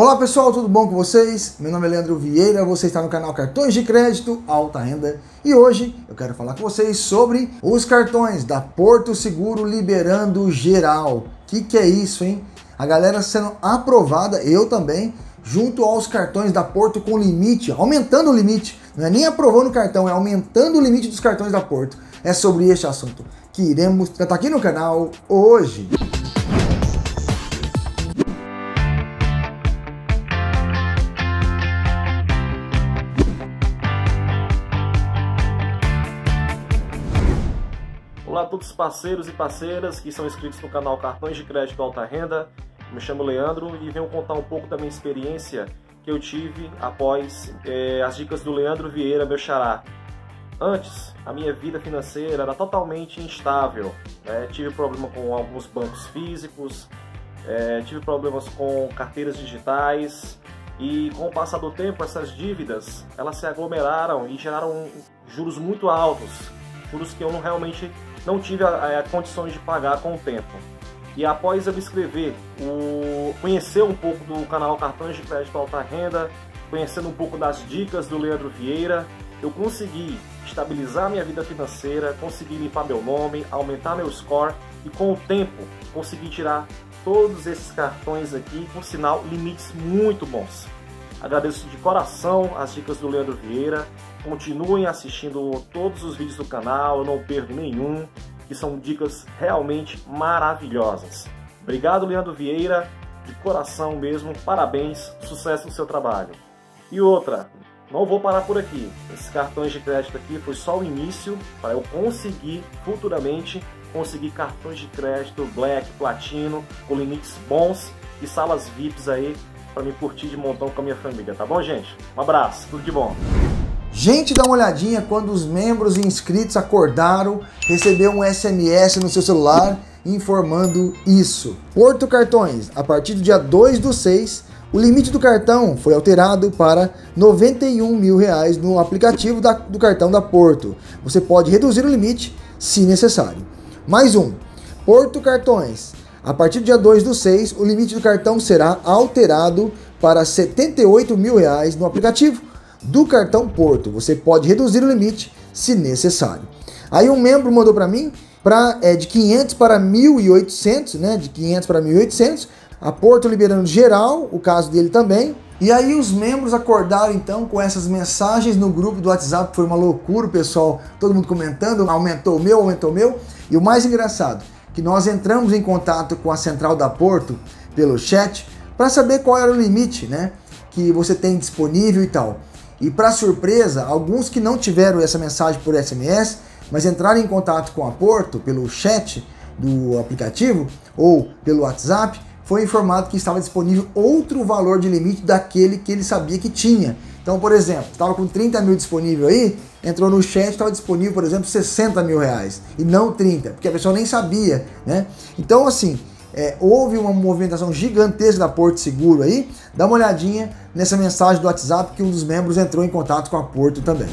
Olá pessoal, tudo bom com vocês? Meu nome é Leandro Vieira, você está no canal Cartões de Crédito Alta Renda e hoje eu quero falar com vocês sobre os cartões da Porto Seguro liberando geral. Que que é isso, hein? A galera sendo aprovada, eu também, junto aos cartões da Porto com limite, aumentando o limite. Não é nem aprovando o cartão, é aumentando o limite dos cartões da Porto. É sobre este assunto que iremos tratar aqui no canal hoje. Olá todos os parceiros e parceiras que são inscritos no canal Cartões de Crédito Alta Renda. Me chamo Leandro e venho contar um pouco da minha experiência que eu tive após é, as dicas do Leandro Vieira, meu xará. Antes, a minha vida financeira era totalmente instável. Né? Tive problema com alguns bancos físicos, é, tive problemas com carteiras digitais e com o passar do tempo essas dívidas elas se aglomeraram e geraram juros muito altos, juros que eu não realmente não tive a, a, condições de pagar com o tempo. E após escrever, o, conhecer um pouco do canal Cartões de Crédito Alta Renda, conhecendo um pouco das dicas do Leandro Vieira, eu consegui estabilizar minha vida financeira, consegui limpar meu nome, aumentar meu score e com o tempo consegui tirar todos esses cartões aqui, por sinal, limites muito bons. Agradeço de coração as dicas do Leandro Vieira. Continuem assistindo todos os vídeos do canal, eu não perdo nenhum, que são dicas realmente maravilhosas. Obrigado, Leandro Vieira, de coração mesmo, parabéns, sucesso no seu trabalho. E outra, não vou parar por aqui. Esses cartões de crédito aqui foi só o início para eu conseguir futuramente conseguir cartões de crédito Black, Platino, com limites bons e salas VIPs aí para me curtir de montão com a minha família, tá bom, gente? Um abraço, tudo de bom. Gente, dá uma olhadinha quando os membros e inscritos acordaram, recebeu um SMS no seu celular informando isso. Porto Cartões, a partir do dia 2 do 6, o limite do cartão foi alterado para 91 mil reais no aplicativo da, do cartão da Porto. Você pode reduzir o limite se necessário. Mais um, Porto Cartões, a partir do dia 2 do 6, o limite do cartão será alterado para 78 mil reais no aplicativo do cartão Porto. Você pode reduzir o limite se necessário. Aí um membro mandou para mim para é, de 500 para 1.800, né? De 500 para 1.800. A Porto liberando geral, o caso dele também. E aí os membros acordaram então com essas mensagens no grupo do WhatsApp, foi uma loucura, pessoal, todo mundo comentando, aumentou o meu, aumentou o meu. E o mais engraçado, que nós entramos em contato com a central da Porto pelo chat para saber qual era o limite, né, que você tem disponível e tal. E para surpresa, alguns que não tiveram essa mensagem por SMS, mas entraram em contato com a Porto pelo chat do aplicativo ou pelo WhatsApp, foi informado que estava disponível outro valor de limite daquele que ele sabia que tinha. Então, por exemplo, estava com 30 mil disponível aí, entrou no chat, estava disponível, por exemplo, 60 mil reais e não 30, porque a pessoa nem sabia, né? Então, assim, é, houve uma movimentação gigantesca da Porto Seguro aí. Dá uma olhadinha nessa mensagem do WhatsApp que um dos membros entrou em contato com a Porto também.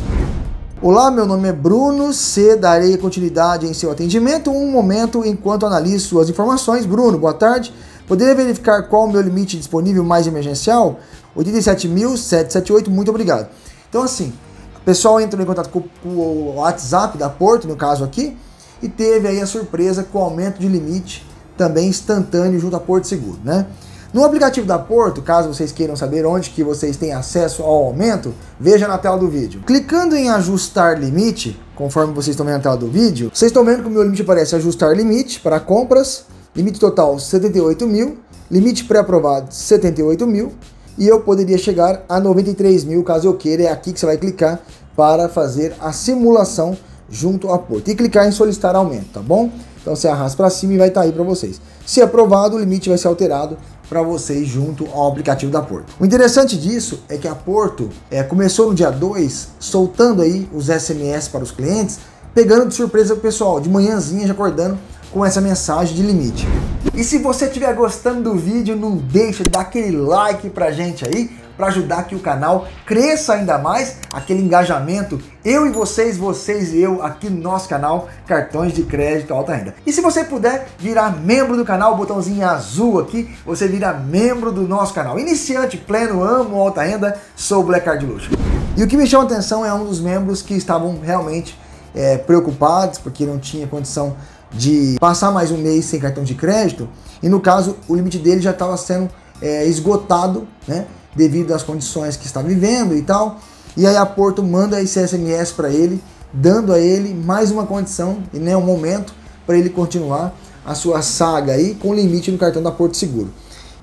Olá, meu nome é Bruno C. Darei continuidade em seu atendimento. Um momento enquanto analiso suas informações. Bruno, boa tarde. Poderia verificar qual o meu limite disponível mais emergencial? 87.778, muito obrigado. Então, assim, o pessoal entrou em contato com o WhatsApp da Porto, no caso aqui, e teve aí a surpresa com o aumento de limite também instantâneo junto à Porto Seguro, né? No aplicativo da Porto, caso vocês queiram saber onde que vocês têm acesso ao aumento, veja na tela do vídeo. Clicando em ajustar limite, conforme vocês estão vendo na tela do vídeo, vocês estão vendo que o meu limite aparece ajustar limite para compras, limite total 78 mil, limite pré-aprovado 78 mil, e eu poderia chegar a 93 mil caso eu queira. É aqui que você vai clicar para fazer a simulação junto à Porto. E clicar em solicitar aumento, tá bom? Então você arrasta para cima e vai estar tá aí para vocês. Se aprovado, o limite vai ser alterado para vocês junto ao aplicativo da Porto. O interessante disso é que a Porto é, começou no dia 2 soltando aí os SMS para os clientes, pegando de surpresa o pessoal, de manhãzinha já acordando com essa mensagem de limite. E se você estiver gostando do vídeo, não deixa de dar aquele like pra gente aí, para ajudar que o canal cresça ainda mais, aquele engajamento, eu e vocês, vocês e eu aqui no nosso canal Cartões de Crédito Alta Renda. E se você puder virar membro do canal, botãozinho azul aqui, você vira membro do nosso canal. Iniciante, pleno, amo alta renda, sou o Black Card Luxo. E o que me chama atenção é um dos membros que estavam realmente é, preocupados porque não tinha condição de passar mais um mês sem cartão de crédito e no caso o limite dele já estava sendo é, esgotado, né? devido às condições que está vivendo e tal. E aí a Porto manda esse SMS para ele, dando a ele mais uma condição e né, um momento para ele continuar a sua saga aí com limite no cartão da Porto Seguro.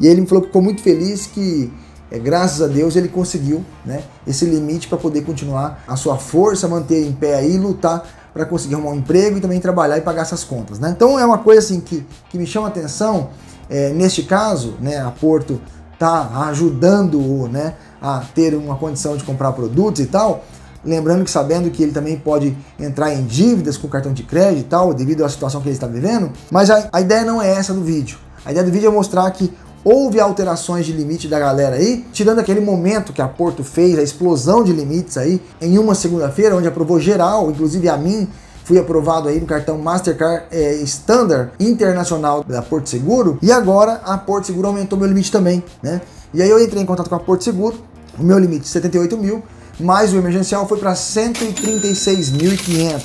E ele me falou que ficou muito feliz que é, graças a Deus ele conseguiu né, esse limite para poder continuar a sua força, manter em pé aí e lutar para conseguir arrumar um emprego e também trabalhar e pagar essas contas. Né? Então é uma coisa assim que, que me chama a atenção. É, neste caso, né, a Porto está ajudando-o né, a ter uma condição de comprar produtos e tal. Lembrando que sabendo que ele também pode entrar em dívidas com cartão de crédito e tal, devido à situação que ele está vivendo. Mas a, a ideia não é essa do vídeo. A ideia do vídeo é mostrar que houve alterações de limite da galera aí, tirando aquele momento que a Porto fez, a explosão de limites aí, em uma segunda-feira, onde aprovou geral, inclusive a mim, fui aprovado aí no cartão Mastercard é, Standard Internacional da Porto Seguro e agora a Porto Seguro aumentou meu limite também, né? E aí eu entrei em contato com a Porto Seguro, o meu limite 78 mil, mais o emergencial foi para 136.500.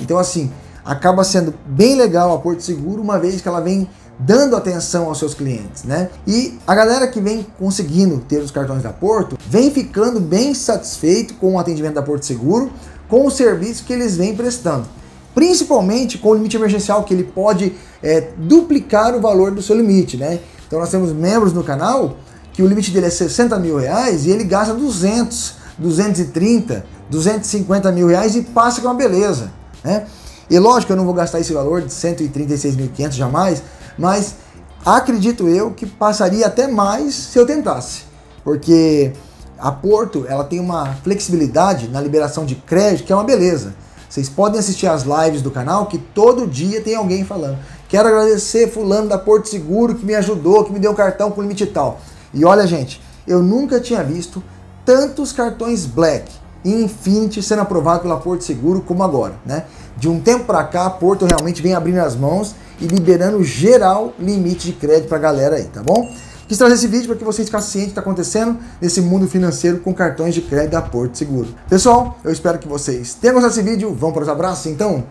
Então assim, acaba sendo bem legal a Porto Seguro, uma vez que ela vem dando atenção aos seus clientes, né? E a galera que vem conseguindo ter os cartões da Porto vem ficando bem satisfeito com o atendimento da Porto Seguro, com o serviço que eles vêm prestando. Principalmente com o limite emergencial, que ele pode é, duplicar o valor do seu limite, né? Então nós temos membros no canal que o limite dele é 60 mil reais e ele gasta 200, 230, 250 mil reais e passa com uma beleza, né? E lógico, eu não vou gastar esse valor de 136.500 jamais, mas acredito eu que passaria até mais se eu tentasse, porque a Porto ela tem uma flexibilidade na liberação de crédito que é uma beleza. Vocês podem assistir as lives do canal que todo dia tem alguém falando. Quero agradecer fulano da Porto Seguro que me ajudou, que me deu um cartão com limite tal. E olha, gente, eu nunca tinha visto tantos cartões Black e Infinity sendo aprovado pela Porto Seguro como agora, né? De um tempo para cá, a Porto realmente vem abrindo as mãos e liberando geral limite de crédito para a galera aí, tá bom? Quis trazer esse vídeo para que vocês ficassem cientes do que está acontecendo nesse mundo financeiro com cartões de crédito da Porto Seguro. Pessoal, eu espero que vocês tenham gostado desse vídeo. Vamos para os abraços, então?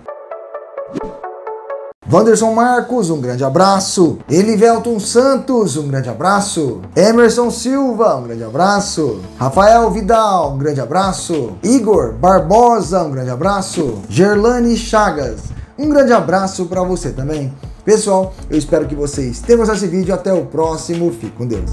Wanderson Marcos, um grande abraço. Elivelton Santos, um grande abraço. Emerson Silva, um grande abraço. Rafael Vidal, um grande abraço. Igor Barbosa, um grande abraço. Gerlane Chagas, um grande abraço para você também. Pessoal, eu espero que vocês tenham gostado desse vídeo. Até o próximo. Fique com Deus.